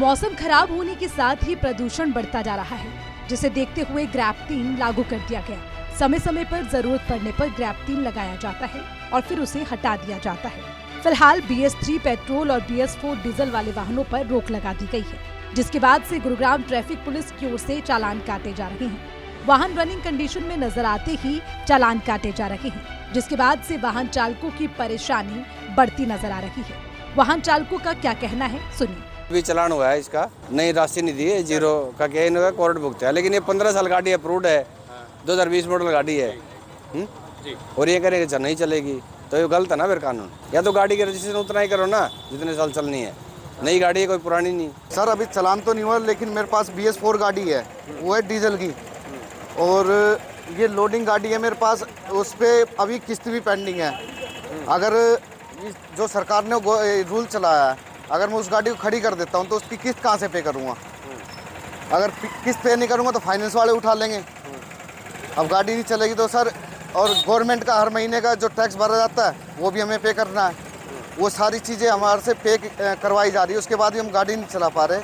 मौसम खराब होने के साथ ही प्रदूषण बढ़ता जा रहा है, जिसे देखते हुए ग्रैप तीन लागू कर दिया गया। समय समय पर ज़रूरत पड़ने पर तीन लगाया जाता है और फिर उसे हटा दिया जाता है। फ़िलहाल बी एस थ्री पेट्रोल और बी एस फोर डीजल वाले वाहनों पर रोक लगा दी गई है, जिसके बाद से गुरुग्राम ट्रैफ़िक पुलिस की ओर से चालान काटे जा रहे हैं। वाहन रनिंग कंडीशन में नज़र आते ही चालान काटे जा रहे हैं, जिसके बाद से वाहन चालकों की परेशानी बढ़ती नज़र आ रही है। वाहन चालकों का क्या कहना है, सुनिए। भी चलान हुआ है इसका। नई राशि नहीं दी है ज़ीरो का क्या इन्होंने कोर्ट भुगता है। लेकिन ये पंद्रह साल गाड़ी अप्रूव्ड है दो हज़ार बीस मॉडल गाड़ी है। हुँ? और ये करेगा चल नहीं चलेगी। तो ये गलत है ना फिर कानून। या तो गाड़ी के रजिस्ट्रेशन उतना ही करो ना जितने साल चलनी है। नई गाड़ी है कोई पुरानी नहीं। सर अभी चलान तो नहीं हुआ लेकिन मेरे पास बी एस फोर गाड़ी है वो है डीजल की। और ये लोडिंग गाड़ी है मेरे पास उस पर अभी किस्त भी पेंडिंग है। अगर जो सरकार ने रूल चलाया है अगर मैं उस गाड़ी को खड़ी कर देता हूँ तो उसकी किस्त कहाँ से पे करूँगा? अगर किस्त पे नहीं करूँगा तो फाइनेंस वाले उठा लेंगे। अब गाड़ी नहीं चलेगी तो सर, और गवर्नमेंट का हर महीने का जो टैक्स भरा जाता है, वो भी हमें पे करना है। वो सारी चीज़ें हमारे से पे करवाई जा रही है, उसके बाद भी हम गाड़ी नहीं चला पा रहे।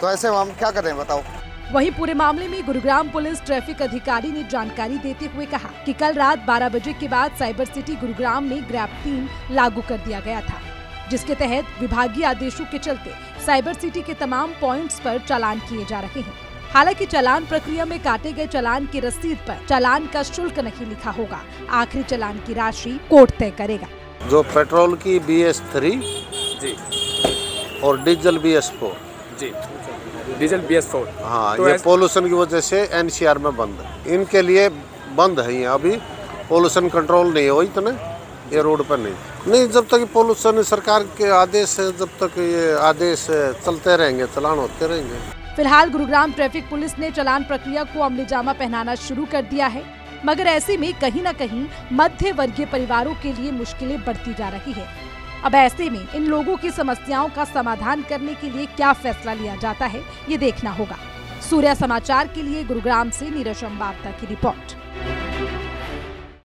तो ऐसे हम क्या करें, बताओ? वहीं पूरे मामले में गुरुग्राम पुलिस ट्रैफ़िक अधिकारी ने जानकारी देते हुए कहा कि कल रात 12 बजे के बाद साइबर सिटी गुरुग्राम में ग्रैप तीन लागू कर दिया गया था। जिसके तहत विभागीय आदेशों के चलते साइबर सिटी के तमाम पॉइंट्स पर चालान किए जा रहे हैं। हालाँकि चालान प्रक्रिया में काटे गए चालान की रसीद पर चालान का शुल्क नहीं लिखा होगा। आखिरी चालान की राशि कोर्ट तय करेगा। जो पेट्रोल की बी एस थ्री जी। और डीजल बी एस फोर जी। डीजल बी एस फोर हाँ तो ये पोल्यूशन की वजह से एनसीआर में बंद है। इनके लिए बंद है ये। अभी पोल्यूशन कंट्रोल नहीं हो इतने ये रोड पर नहीं। नहीं, जब तक पोल्यूशन सरकार के आदेश है, जब तक ये आदेश चलते रहेंगे, चलान होते रहेंगे। फ़िलहाल गुरुग्राम ट्रैफ़िक पुलिस ने चलान प्रक्रिया को अमली जामा पहनाना शुरू कर दिया है, मगर ऐसे में कहीं न कहीं मध्य वर्गीय परिवारों के लिए मुश्किलें बढ़ती जा रही है। अब ऐसे में इन लोगों की समस्याओं का समाधान करने के लिए क्या फैसला लिया जाता है, ये देखना होगा। सूर्य समाचार के लिए गुरुग्राम से नीरज अम्बावता की रिपोर्ट।